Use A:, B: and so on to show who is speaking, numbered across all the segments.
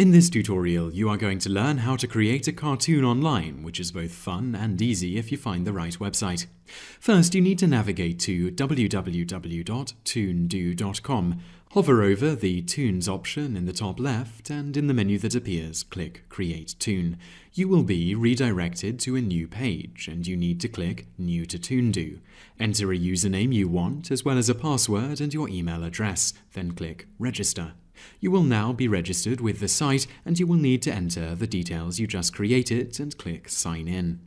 A: In this tutorial, you are going to learn how to create a cartoon online, which is both fun and easy if you find the right website. First, you need to navigate to www.toondoo.com. Hover over the Toons option in the top left, and in the menu that appears, click Create Toon. You will be redirected to a new page, and you need to click New to Toondoo. Enter a username you want, as well as a password and your email address, then click Register. You will now be registered with the site and you will need to enter the details you just created and click Sign In.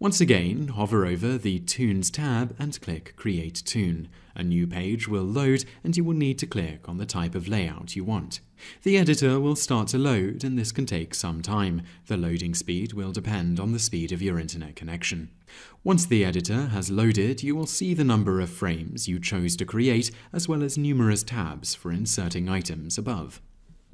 A: Once again, hover over the Toons tab and click Create Toon. A new page will load and you will need to click on the type of layout you want. The editor will start to load and this can take some time. The loading speed will depend on the speed of your internet connection. Once the editor has loaded, you will see the number of frames you chose to create as well as numerous tabs for inserting items above.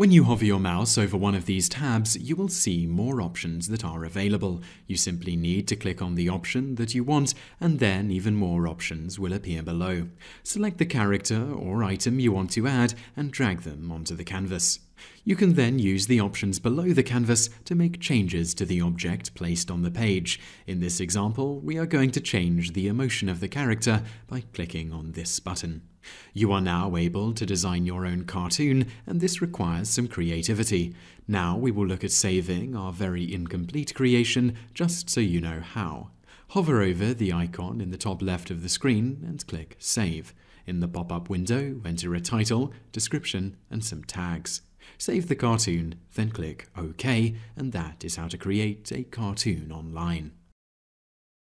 A: When you hover your mouse over one of these tabs, you will see more options that are available. You simply need to click on the option that you want, and then even more options will appear below. Select the character or item you want to add and drag them onto the canvas. You can then use the options below the canvas to make changes to the object placed on the page. In this example, we are going to change the emotion of the character by clicking on this button. You are now able to design your own cartoon, and this requires some creativity. Now we will look at saving our very incomplete creation, just so you know how. Hover over the icon in the top left of the screen and click Save. In the pop-up window, enter a title, description, and some tags. Save the cartoon, then click OK, and that is how to create a cartoon online.